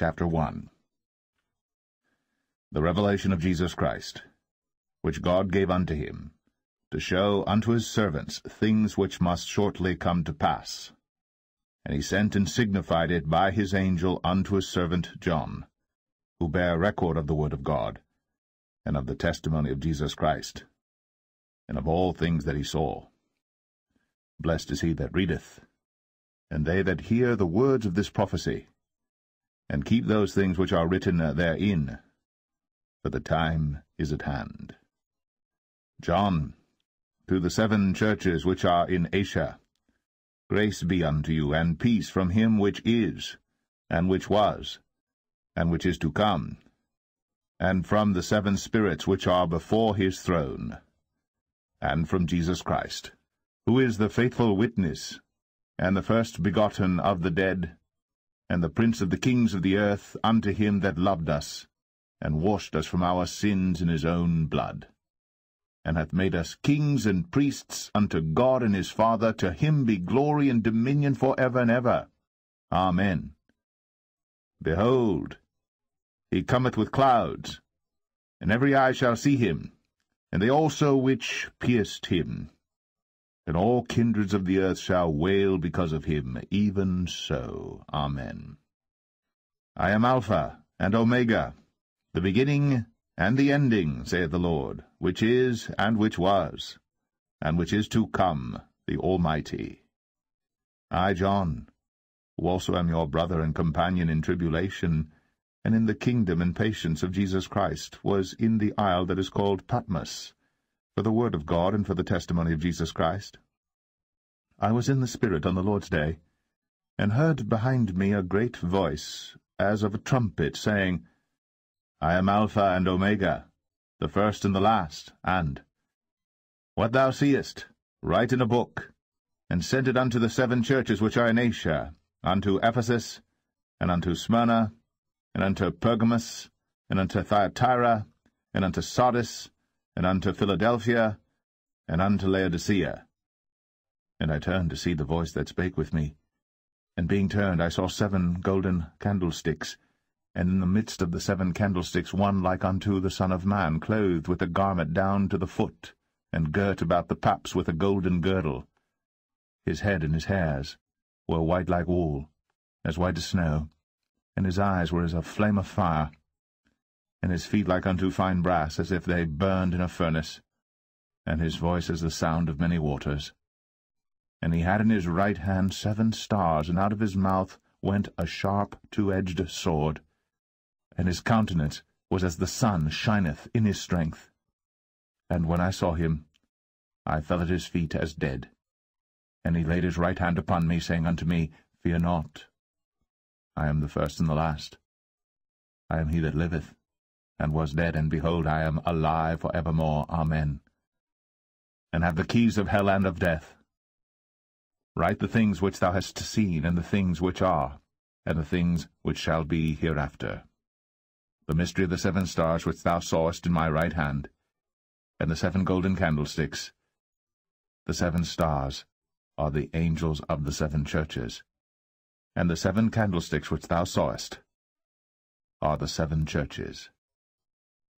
Chapter 1 The revelation of Jesus Christ, which God gave unto him, to show unto his servants things which must shortly come to pass. And he sent and signified it by his angel unto his servant John, who bare record of the word of God, and of the testimony of Jesus Christ, and of all things that he saw. Blessed is he that readeth, and they that hear the words of this prophecy, and keep those things which are written uh, therein, for the time is at hand. John, to the seven churches which are in Asia, grace be unto you, and peace from him which is, and which was, and which is to come, and from the seven spirits which are before his throne, and from Jesus Christ, who is the faithful witness, and the first begotten of the dead, and the prince of the kings of the earth, unto him that loved us, and washed us from our sins in his own blood, and hath made us kings and priests unto God and his Father. To him be glory and dominion for ever and ever. Amen. Behold, he cometh with clouds, and every eye shall see him, and they also which pierced him and all kindreds of the earth shall wail because of him. Even so. Amen. I am Alpha and Omega, the beginning and the ending, saith the Lord, which is, and which was, and which is to come, the Almighty. I, John, who also am your brother and companion in tribulation, and in the kingdom and patience of Jesus Christ, was in the isle that is called Patmos, for the word of God and for the testimony of Jesus Christ. I was in the Spirit on the Lord's day, and heard behind me a great voice, as of a trumpet, saying, I am Alpha and Omega, the first and the last, and what thou seest, write in a book, and send it unto the seven churches which are in Asia, unto Ephesus, and unto Smyrna, and unto Pergamos, and unto Thyatira, and unto Sardis, and unto Philadelphia, and unto Laodicea. And I turned to see the voice that spake with me. And being turned, I saw seven golden candlesticks, and in the midst of the seven candlesticks one like unto the Son of Man, clothed with a garment down to the foot, and girt about the paps with a golden girdle. His head and his hairs were white like wool, as white as snow, and his eyes were as a flame of fire, and his feet like unto fine brass, as if they burned in a furnace, and his voice as the sound of many waters. And he had in his right hand seven stars, and out of his mouth went a sharp two-edged sword, and his countenance was as the sun shineth in his strength. And when I saw him, I fell at his feet as dead. And he laid his right hand upon me, saying unto me, Fear not. I am the first and the last. I am he that liveth, and was dead, and behold, I am alive for evermore. Amen. And have the keys of hell and of death. Write the things which thou hast seen, and the things which are, and the things which shall be hereafter. The mystery of the seven stars which thou sawest in my right hand, and the seven golden candlesticks. The seven stars are the angels of the seven churches, and the seven candlesticks which thou sawest are the seven churches.